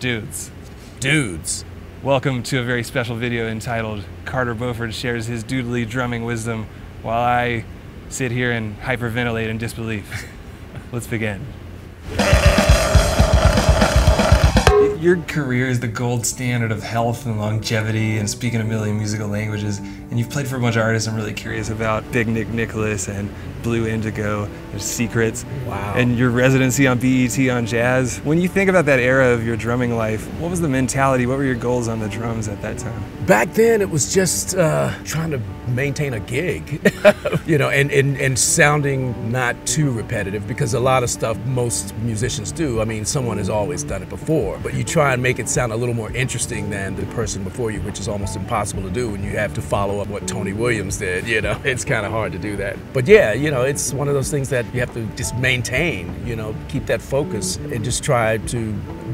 Dudes, Dudes. welcome to a very special video entitled Carter Beauford Shares His Dudely Drumming Wisdom while I sit here and hyperventilate in disbelief. Let's begin. Your career is the gold standard of health and longevity and speaking a million musical languages. And you've played for a bunch of artists I'm really curious about Big Nick Nicholas and Blue Indigo, there's Secrets. Wow. And your residency on BET on jazz. When you think about that era of your drumming life, what was the mentality? What were your goals on the drums at that time? Back then, it was just uh, trying to maintain a gig, you know, and, and, and sounding not too repetitive because a lot of stuff most musicians do. I mean, someone has always done it before, but you try and make it sound a little more interesting than the person before you, which is almost impossible to do when you have to follow up what Tony Williams did, you know. It's kind of hard to do that. But yeah, you know, it's one of those things that you have to just maintain, you know, keep that focus and just try to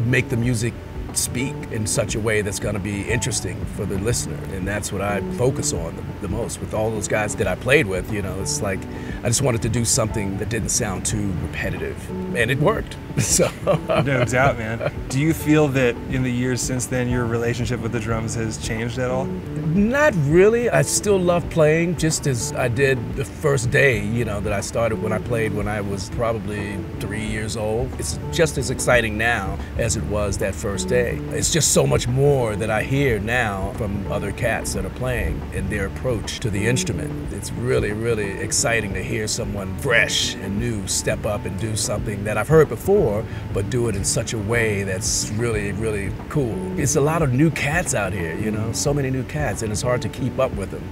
make the music speak in such a way that's going to be interesting for the listener and that's what i focus on the, the, most. With all those guys that i played with you know it's like i just wanted to do something that didn't sound too repetitive and it worked. So no doubt man. Do you feel that in the years since then your relationship with the drums has changed at all? Not really. I still love playing just as i did the first day you know that i started when i played when i was probably three years old. It's just as exciting now as it was that first day it's just so much more that I hear now from other cats that are playing and their approach to the instrument. It's really, really exciting to hear someone fresh and new step up and do something that I've heard before, but do it in such a way that's really, really cool. It's a lot of new cats out here, you know, so many new cats, and it's hard to keep up with them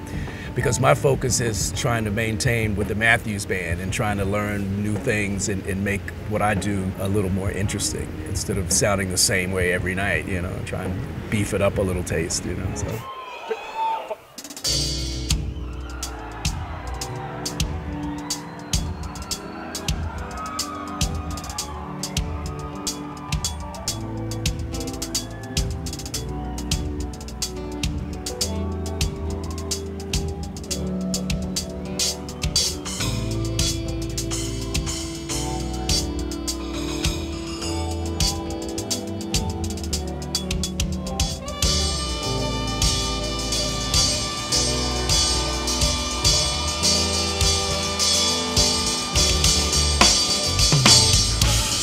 because my focus is trying to maintain with the Matthews Band and trying to learn new things and, and, make what I do a little more interesting instead of sounding the same way every night, you know, try and beef it up a little taste, you know. So.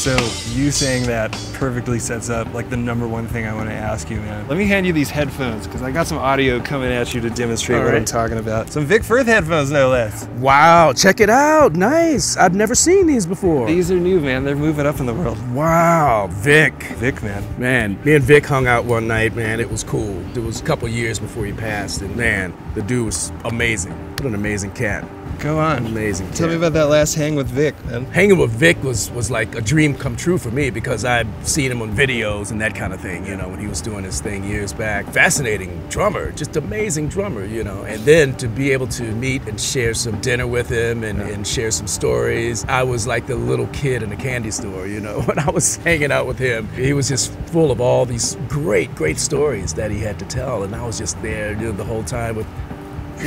So you saying that perfectly sets up like the number one thing I want to ask you, man. Let me hand you these headphones because I got some audio coming at you to demonstrate All what right. I'm talking about. Some Vic Firth headphones, no less. Wow, check it out. Nice. I've never seen these before. These are new, man. They're moving up in the world. Wow, Vic. Vic, man. Man, me and Vic hung out one night, man. It was cool. It was a couple years before he passed, and man, the dude was amazing. What an amazing cat. Go on. Amazing. Tell me about that last hang with Vic, man. Hanging with Vic was, was like a dream come true for me because I'd seen him on videos and that kind of thing, you know, when he was doing his thing years back. Fascinating drummer, just amazing drummer, you know. And then to be able to meet and share some dinner with him and, and share some stories, I was like the little kid in a candy store, you know, when I was hanging out with him. He was just full of all these great, great stories that he had to tell. And I was just there you know, the whole time with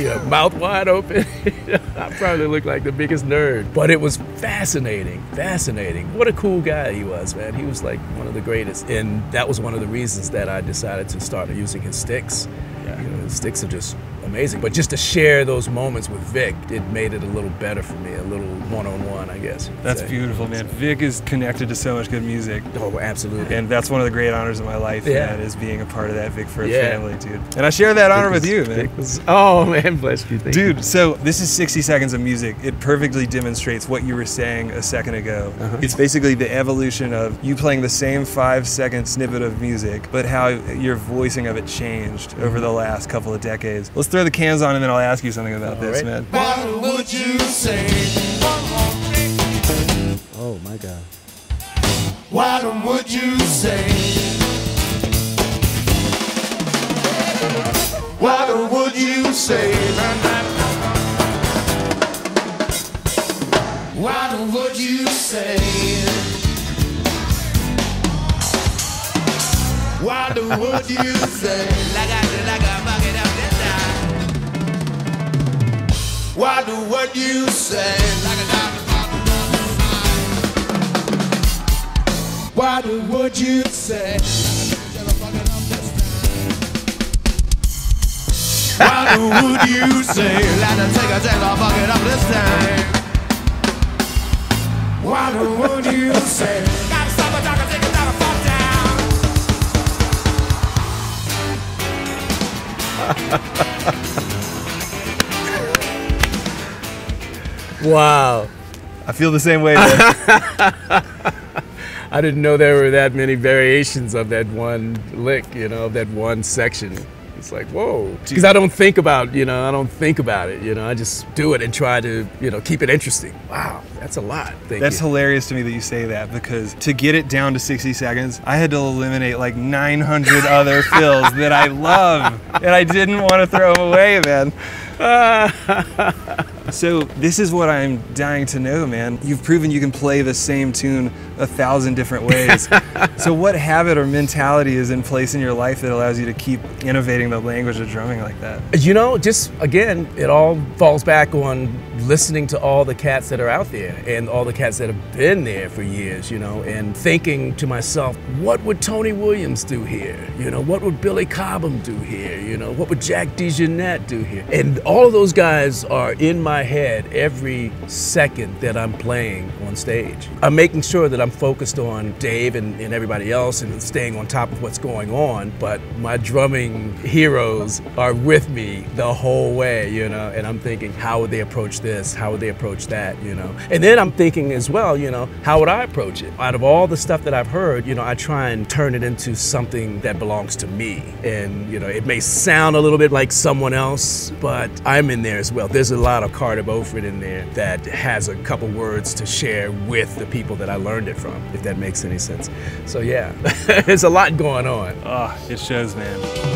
know, mouth wide open. I probably looked like the biggest nerd, but it was fascinating, fascinating. What a cool guy he was, man. He was like one of the greatest, and that was one of the reasons that I decided to start using his sticks. Yeah. You know, his sticks are just amazing. But just to share those moments with Vic, it made it a little better for me, a little one-on-one, I guess. That's say. beautiful, man. Vic is connected to so much good music. Oh, absolutely. And that's one of the great honors of my life, Yeah. man, is being a part of that Vic Firth Yeah. family, dude. And I share that honor with you, man. Was- oh man, bless you, Thank you. Dude, so this is 60 seconds of music. It perfectly demonstrates what you were saying a second ago. Uh-huh. It's basically the evolution of you playing the same five second snippet of music, but how your voicing of it changed over the last couple of decades. Let's throw the cans on and then I'll ask you something about All this, right. man. What would you say? Oh my God. What would you say? What would you say? What would you say? What would you say? Like I like I Why do what you say? Why do what you say? Why do what you say? Let her take a take a fuck it up this time. Why do what you say? Gotta stop a doctor, take a fuck down. Wow. I feel the same way. I didn't know there were that many variations of that one lick, you know, that one section. It's like, whoa. Because I don't think about, you know, I don't think about it, you know, I just do it and try to, you know, keep it interesting. Wow, that's a lot. Thank That's you. hilarious to me that you say that because to get it down to 60 seconds, I had to eliminate like 900 other fills that I love and I didn't want to throw away, man. so this is what I'm dying to know, man. You've proven you can play the same tune a thousand different ways. so what habit or mentality is in place in your life that allows you to keep innovating the language of drumming like that? You know, just again, it all falls back on listening to all the cats that are out there and all the cats that have been there for years, you know, and thinking to myself, what would Tony Williams do here? You know, what would Billy Cobham do here? You know, what would Jack DeJohnette do here? And all of those guys are in my head every second that I'm playing on stage. I'm making sure that I'm focused on Dave and, and everybody else and staying on top of what's going on, but my drumming heroes are with me the whole way, you know, and I'm thinking, how would they approach this? How would they approach that, you know? And then I'm thinking as well, you know, how would I approach it? Out of all the stuff that I've heard, you know, I try and turn it into something that belongs to me. And, you know, it may sound a little bit like someone else, but I'm in there as well. There's a lot of Carter Beauford in there that has a couple words to share with the people that I learned it from, if that makes any sense. So yeah, there's a lot going on. Oh, it shows, man.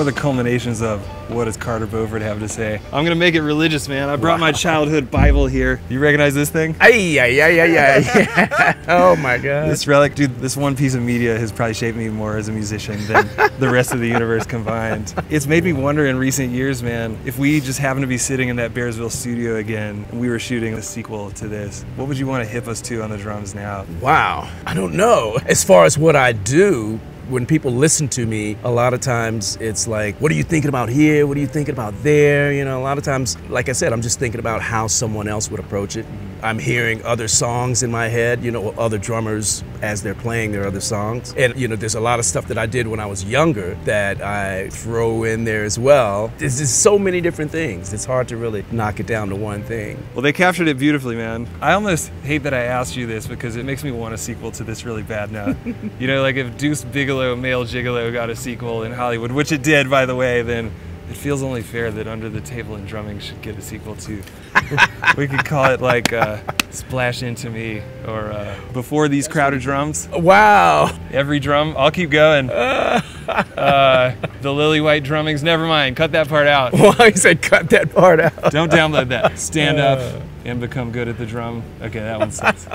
One of the culminations of what does Carter Beauford have to say? I'm gonna make it religious, man. I brought my childhood Bible here. You recognize this thing? Ay, ay, ay, ay, ay. oh my God. This relic, dude, this one piece of media has probably shaped me more as a musician than the rest of the universe combined. It's made me wonder in recent years, man, if we just happened to be sitting in that Bearsville studio again and we were shooting a sequel to this, what would you want to hip us to on the drums now? Wow. I don't know. As far as what I do, when people listen to me, a lot of times it's like, what are you thinking about here? What are you thinking about there? You know, a lot of times, like I said, I'm just thinking about how someone else would approach it. Mm-hmm. I'm hearing other songs in my head, you know, other drummers as they're playing their other songs. And, you know, there's a lot of stuff that I did when I was younger that I throw in there as well. There's just so many different things. It's hard to really knock it down to one thing. Well, they captured it beautifully, man. I almost hate that I asked you this because it makes me want a sequel to this really bad now. you know, like if Deuce Bigelow, Male Gigolo, got a sequel in Hollywood, which it did, by the way, then it feels only fair that Under the Table and Drumming should get a sequel too. we could call it like uh, Splash Into Me or uh, Before These Crowded Drums. Wow. Every drum, I'll keep going. Uh, the Lily White drummings, never mind, cut that part out. Why you said cut that part out? Don't download that. Stand up and become good at the drum. Okay, that one sucks.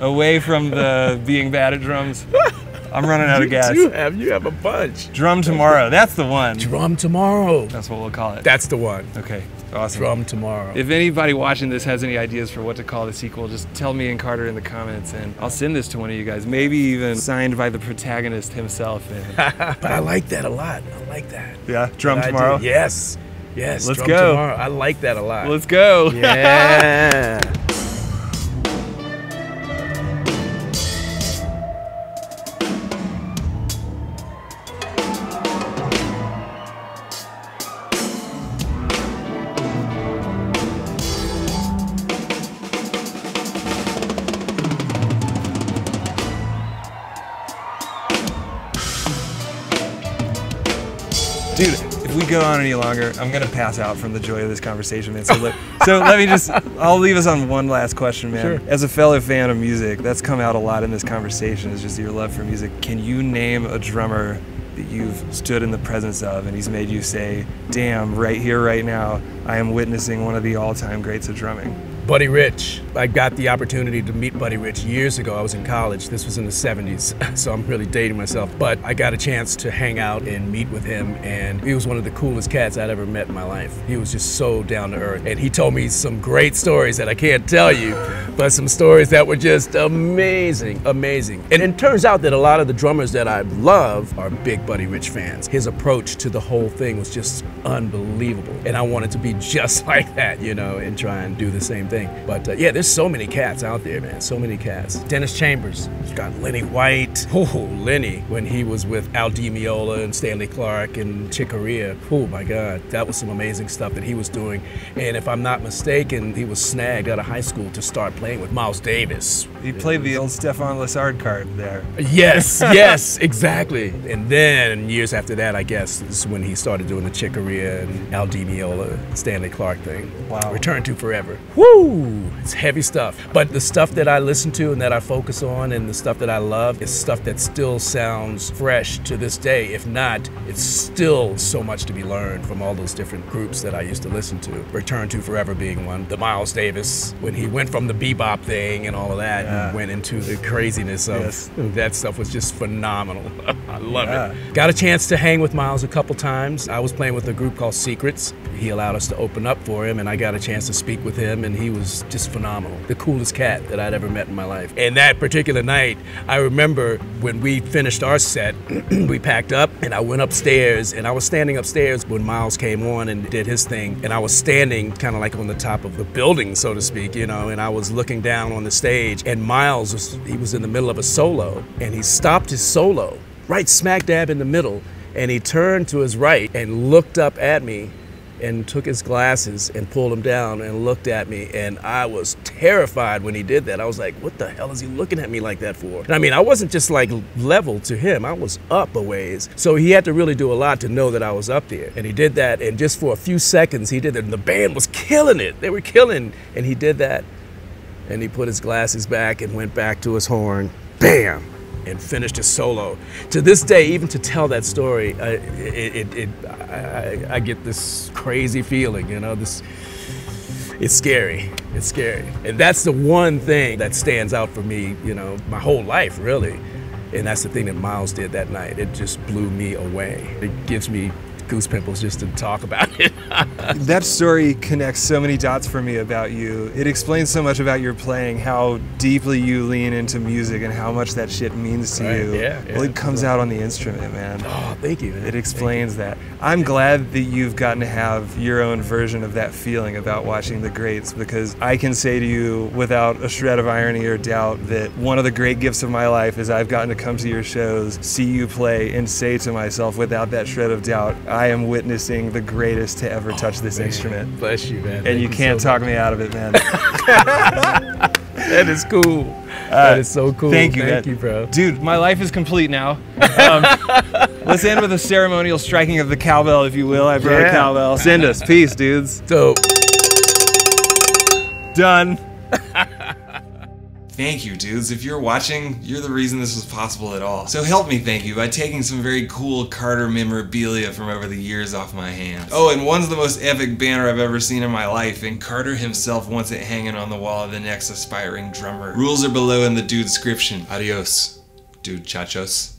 Away from the being bad at drums. I'm running out of gas. You have you have a bunch. Drum tomorrow. That's the one. Drum tomorrow. That's what we'll call it. That's the one. Okay, awesome. Drum tomorrow. If anybody watching this has any ideas for what to call the sequel, just tell me and Carter in the comments, and I'll send this to one of you guys. Maybe even signed by the protagonist himself. But I like that a lot. I like that. yeah, drum tomorrow. Yes. Yes. Let's drum go. Tomorrow. I like that a lot. Let's go. yeah. Dude, if if go on any longer, I'm gonna pass out from the joy of this conversation, man. So let, so let me just, I'll leave us on one last question, man. Sure. As a fellow fan of music, that's come out a lot in this conversation. Is just your love for music. Can you name a drummer that you've stood in the presence of, and he's made you say, "Damn, right here, right now, I am witnessing one of the all-time greats of drumming." Buddy Rich. I got the opportunity to meet Buddy Rich years ago. I was in college. This was in the 70s, so I'm really dating myself. But I got a chance to hang out and meet with him, and he was one of the coolest cats I'd ever met in my life. He was just so down to earth. And he told me some great stories that I can't tell you, but some stories that were just amazing, amazing. And it turns out that a lot of the drummers that I love are big Buddy Rich fans. His approach to the whole thing was just unbelievable. And I wanted to be just like that, you know, and try and do the same thing. But uh, yeah, there's so many cats out there, man. So many cats. Dennis Chambers. He's got Lenny White. Oh, Lenny, when he was with Al Di Meola and Stanley Clarke and Chick Corea. Oh my God, that was some amazing stuff that he was doing. And if I'm not mistaken, he was snagged out of high school to start playing with Miles Davis. He played the old Stefan Lessard card there. Yes, yes, exactly. And then years after that, I guess, is when he started doing the Chick Corea and Al Di Meola, Stanley Clarke thing. Wow. Return to Forever. Woo! It's heavy stuff. But the stuff that I listen to and that I focus on and the stuff that I love is stuff that still sounds fresh to this day. If not, it's still so much to be learned from all those different groups that I used to listen to. Return to Forever being one. The Miles Davis, when he went from the bebop thing and all of that Yeah. and went into the craziness of Yes. that stuff was just phenomenal. I love Yeah. it. Got a chance to hang with Miles a couple times. I was playing with a group called Secrets. He allowed us to open up for him, and I got a chance to speak with him, and he was just phenomenal. The coolest cat that I'd ever met in my life. And that particular night, I remember when we finished our set, we packed up, and I went upstairs, and I was standing upstairs when Miles came on and did his thing, and I was standing kind of like on the top of the building, so to speak, you know, and I was looking down on the stage, and Miles was he was in the middle of a solo, and he stopped his solo right smack dab in the middle, and he turned to his right and looked up at me and took his glasses and pulled them down and looked at me and I was terrified when he did that. I was like, what the hell is he looking at me like that for? And I mean, I wasn't just like level to him. I was up a ways. So he had to really do a lot to know that I was up there. And he did that and just for a few seconds he did it and the band was killing it. They were killing and he did that and he put his glasses back and went back to his horn. Bam! And finished his solo. To this day, even to tell that story, I, it, it, it, I, I- I get this crazy feeling, you know, this. It's scary. It's scary. And that's the one thing that stands out for me, you know, my whole life, really. And that's the thing that Miles did that night. It just blew me away. It gives me goose pimples just to talk about it. That story connects so many dots for me about you. It explains so much about your playing, how deeply you lean into music, and how much that shit means to Right, you. yeah, well, yeah. it comes out on the instrument, man. oh, thank you. man. It explains that. I'm glad that you've gotten to have your own version of that feeling about watching the greats because I can say to you without a shred of irony or doubt that one of the great gifts of my life is I've gotten to come to your shows, see you play, and say to myself without that shred of doubt, I am witnessing the greatest to ever touch this Man, instrument. Bless you, man. And Thank you can't so talk me out of it, man. That is cool. that is so cool. Thank you, Thank man. you, bro. Dude, my life is complete now. Um, let's end with a ceremonial striking of the cowbell, if you will. I brought a cowbell. Send us. Peace, dudes. So, Done. Thank you, dudes. If you're watching, you're the reason this was possible at all. So help me thank you by taking some very cool Carter memorabilia from over the years off my hands. Oh, and one's the most epic banner I've ever seen in my life, and Carter himself wants it hanging on the wall of the next aspiring drummer. Rules are below in the dude description. Adios, dude chachos.